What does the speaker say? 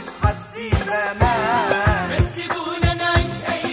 مش حاسين بامان سيبونا نعيش أيام